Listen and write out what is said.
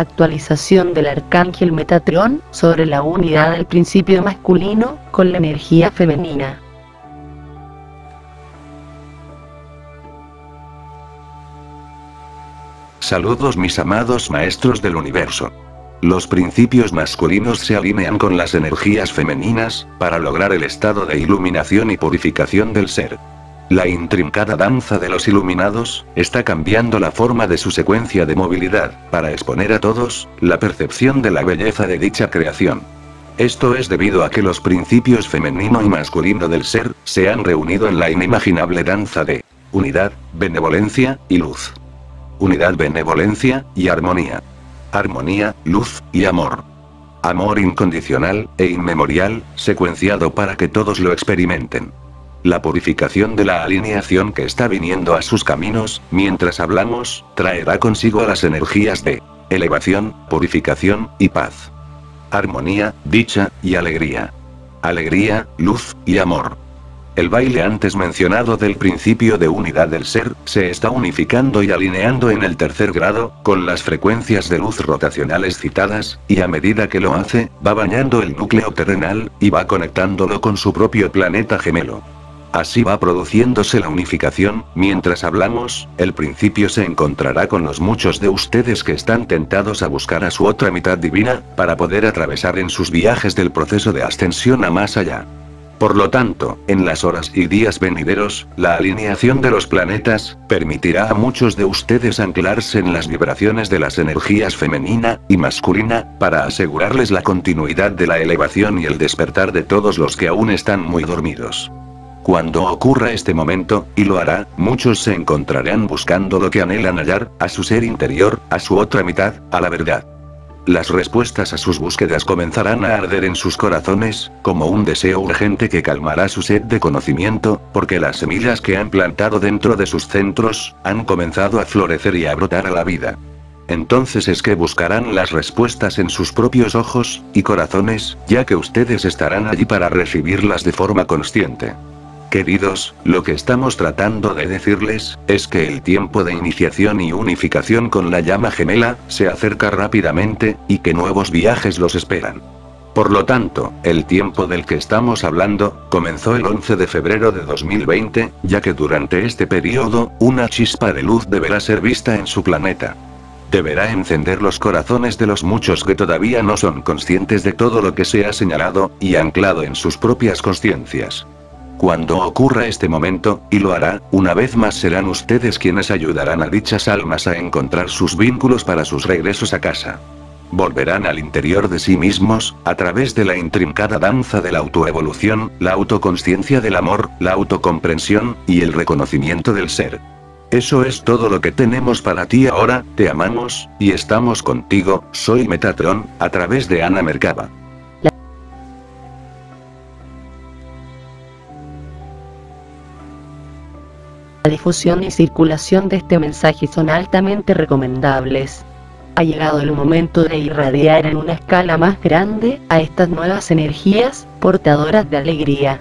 Actualización del Arcángel Metatron sobre la unidad del principio masculino con la energía femenina. Saludos mis amados maestros del universo. Los principios masculinos se alinean con las energías femeninas, para lograr el estado de iluminación y purificación del ser. La intrincada danza de los iluminados, está cambiando la forma de su secuencia de movilidad, para exponer a todos, la percepción de la belleza de dicha creación. Esto es debido a que los principios femenino y masculino del ser, se han reunido en la inimaginable danza de unidad, benevolencia, y luz. Unidad, benevolencia, y armonía. Armonía, luz, y amor. Amor incondicional, e inmemorial, secuenciado para que todos lo experimenten. La purificación de la alineación que está viniendo a sus caminos, mientras hablamos, traerá consigo las energías de elevación, purificación, y paz. Armonía, dicha, y alegría. Alegría, luz, y amor. El baile antes mencionado del principio de unidad del ser, se está unificando y alineando en el tercer grado, con las frecuencias de luz rotacionales citadas, y a medida que lo hace, va bañando el núcleo terrenal, y va conectándolo con su propio planeta gemelo. Así va produciéndose la unificación, mientras hablamos, el principio se encontrará con los muchos de ustedes que están tentados a buscar a su otra mitad divina, para poder atravesar en sus viajes del proceso de ascensión a más allá. Por lo tanto, en las horas y días venideros, la alineación de los planetas, permitirá a muchos de ustedes anclarse en las vibraciones de las energías femenina y masculina, para asegurarles la continuidad de la elevación y el despertar de todos los que aún están muy dormidos. Cuando ocurra este momento, y lo hará, muchos se encontrarán buscando lo que anhelan hallar, a su ser interior, a su otra mitad, a la verdad. Las respuestas a sus búsquedas comenzarán a arder en sus corazones, como un deseo urgente que calmará su sed de conocimiento, porque las semillas que han plantado dentro de sus centros, han comenzado a florecer y a brotar a la vida. Entonces es que buscarán las respuestas en sus propios ojos y corazones, ya que ustedes estarán allí para recibirlas de forma consciente. Queridos, lo que estamos tratando de decirles, es que el tiempo de iniciación y unificación con la llama gemela, se acerca rápidamente, y que nuevos viajes los esperan. Por lo tanto, el tiempo del que estamos hablando, comenzó el 11 de febrero de 2020, ya que durante este periodo, una chispa de luz deberá ser vista en su planeta. Deberá encender los corazones de los muchos que todavía no son conscientes de todo lo que se ha señalado, y anclado en sus propias conciencias. Cuando ocurra este momento, y lo hará, una vez más serán ustedes quienes ayudarán a dichas almas a encontrar sus vínculos para sus regresos a casa. Volverán al interior de sí mismos, a través de la intrincada danza de la autoevolución, la autoconsciencia del amor, la autocomprensión, y el reconocimiento del ser. Eso es todo lo que tenemos para ti ahora, te amamos, y estamos contigo, soy Metatron, a través de Ana Mercaba. Difusión y circulación de este mensaje son altamente recomendables. Ha llegado el momento de irradiar en una escala más grande a estas nuevas energías, portadoras de alegría.